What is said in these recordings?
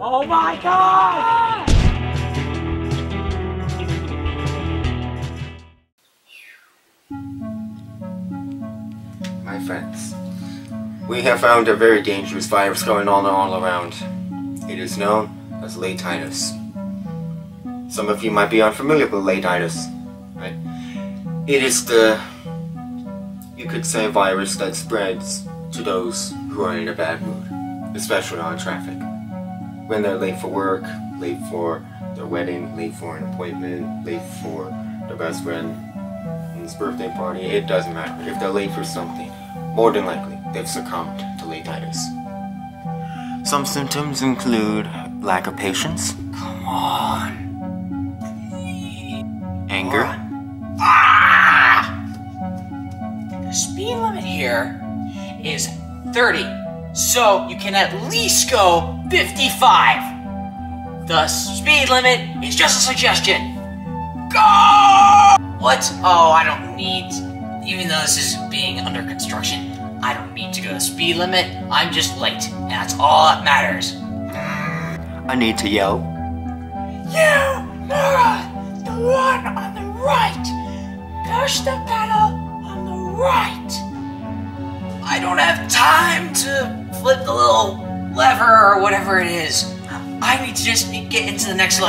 Oh my god! My friends, we have found a very dangerous virus going on all around. It is known as Lateitis. Some of you might be unfamiliar with Lateitis, right? It is the, you could say, virus that spreads to those who are in a bad mood, especially on traffic. When they're late for work, late for their wedding, late for an appointment, late for their best friend's birthday party, it doesn't matter. If they're late for something, more than likely they've succumbed to lateitis. Some symptoms include lack of patience, Come on. anger, Ah! The speed limit here is 30, so you can at least go 55. The speed limit is just a suggestion. Go! What? Oh, I don't need. Even though this is being under construction, I don't need to go the speed limit. I'm just late, and that's all that matters. I need to yell. You, Nora, the one on the right. Push the pedal on the right. I don't have time to flip the little lever or whatever it is. I need to just get into the next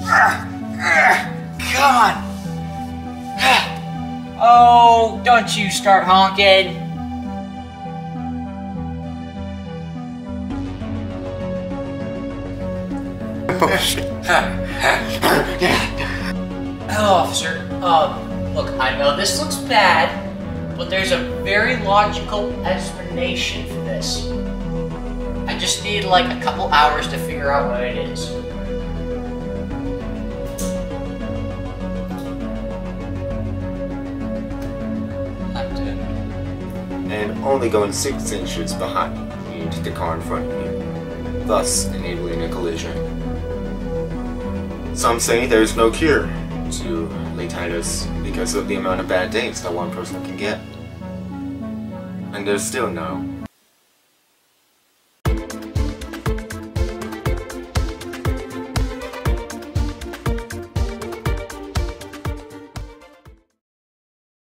urgh, Come on. Oh, don't you start honking. Hello, officer. Um, look, I know this looks bad, but there's a very logical explanation for this. I just need like a couple hours to figure out what it is. I'm dead. and only going 6 inches behind you into the car in front of you, thus enabling a collision. Some say there's no cure to lateitis because of the amount of bad days that one person can get. And there's still no